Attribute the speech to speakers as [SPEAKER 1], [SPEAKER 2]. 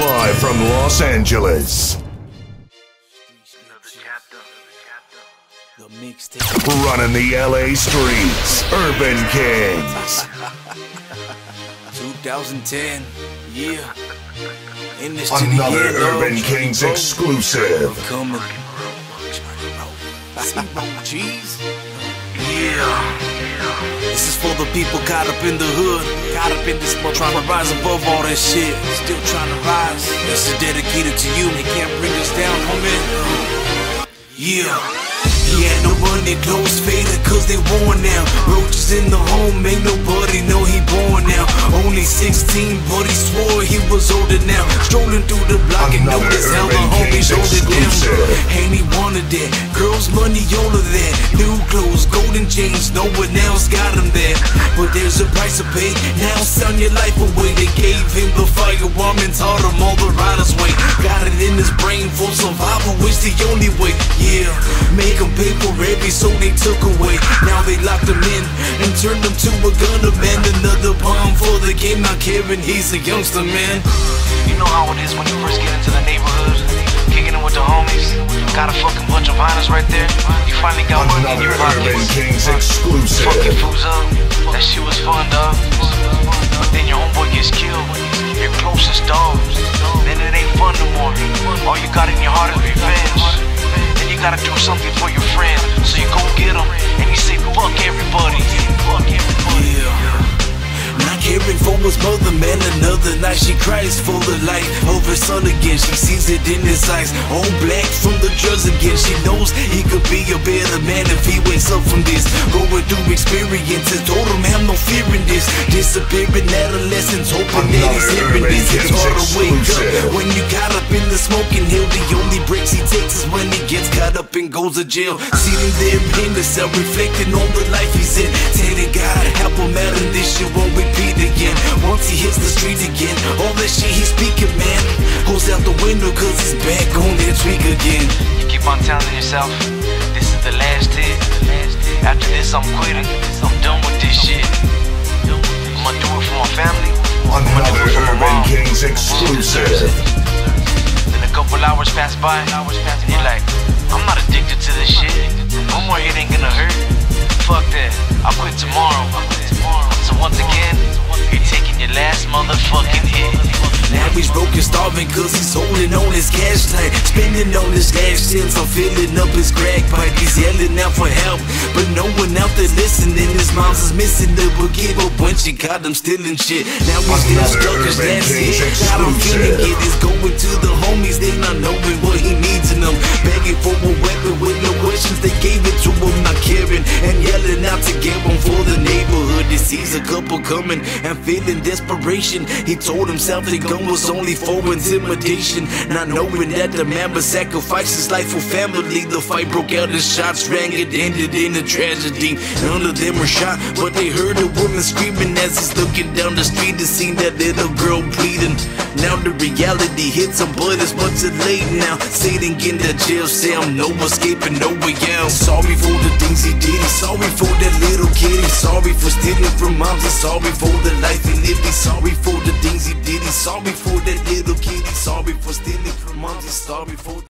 [SPEAKER 1] Live from Los Angeles. Running the LA streets. Urban Kings.
[SPEAKER 2] 2010. Yeah. In this to the
[SPEAKER 1] Another
[SPEAKER 2] end,
[SPEAKER 1] Urban
[SPEAKER 2] dog.
[SPEAKER 1] Kings exclusive.
[SPEAKER 2] Coming. Cheese. Yeah. This is for the people caught up in the hood, caught up in this mud, trying to rise above all this shit. Still trying to rise. This is dedicated to you. They can't bring us down, homie. Yeah. He had no money, clothes faded cause they worn now. Roaches in the home, ain't nobody know he born now. Only 16, but he swore he was older now. Strolling through the block and noticed how the homies it down. Ain't he wanted that? Girls, money, all of that. New clothes, golden no one else got him there. But there's a price to pay. Now, son, your life away. They gave him the firearm and taught him all the riders way. Got it in his brain for survival, it's the only way. Yeah, make him pay for every soul they took away. Now they locked him in and turned him to a gunner man. Another bomb for the game, not caring he's a youngster man.
[SPEAKER 3] You know how it is when you first get into the neighborhood, kicking it with the homies. Got a fucking bunch of minors right there. Finally got money in your.
[SPEAKER 1] Kings
[SPEAKER 3] Fucking
[SPEAKER 1] exclusive.
[SPEAKER 3] fools up. That shit was fun, dog. But then your homeboy gets killed. Your closest dog. Then it ain't fun no more. All you got in your heart is revenge. Then you gotta do something for your friend. So you go get him and you say, fuck everybody.
[SPEAKER 2] Mother, man. Another night she cries for the light of her son again. She sees it in his eyes, all black from the drugs again. She knows he could be a better man if he wakes up from this. Going through experiences, told him no fear in this. Disappearing adolescence, hoping that he's
[SPEAKER 1] Another
[SPEAKER 2] hearing
[SPEAKER 1] Urban
[SPEAKER 2] this. It's hard to wake up when you caught up in the smoking hill. The only breaks he takes is when he gets caught up and goes to jail. Sitting there in the cell, reflecting on the life he's in. Telling God, help him out and this shit won't repeat again. Once he hits the streets again, all that shit he's speaking, man, goes out the window cause he's back on that tweak again.
[SPEAKER 3] You keep on telling yourself, this is the last hit. After this, I'm quitting. I'm done with this shit. I'm gonna do it for my family. I'm gonna do
[SPEAKER 1] Another
[SPEAKER 3] it for my
[SPEAKER 1] Urban
[SPEAKER 3] mom.
[SPEAKER 1] Kings
[SPEAKER 3] She
[SPEAKER 1] exclusive.
[SPEAKER 3] Then a couple hours pass by, and you're like, I'm not addicted to this shit. One more hit ain't gonna hurt. Fuck that. I'll quit tomorrow. So once again, you're taking your last motherfucking hit.
[SPEAKER 2] Now he's broke and starving cause he's holding on his cash tight Spending on his cash since I'm filling up his crack pipe Yelling out for help, but no one out there listening. His mom's is missing. The give up when she caught him stealing shit. Now he's still stuck last
[SPEAKER 1] Kings
[SPEAKER 2] hit Got him feeling
[SPEAKER 1] exclusive.
[SPEAKER 2] it. Is going to the homies. They not knowing what he needs in them. Begging for a weapon with no questions. They gave it to him, not caring. And yelling out to get one for the neighborhood He sees a couple coming and feeling desperation. He told himself the gun was only for intimidation. Not knowing that the man would sacrifice his life for family. The fight broke out and shots rang. It ended in a tragedy. None of them were shot But they heard a woman screaming As he's looking down the street To see that little girl bleeding. Now the reality hits him But it's much too late now. Sitting in that jail cell No escaping, no way out. Sorry for the things he did sorry for that little kid. Sorry for stealing moms He's sorry for the life he lived. He's sorry for the things he did. He's sorry for that little kid. He's sorry for stealing from moms He's sorry for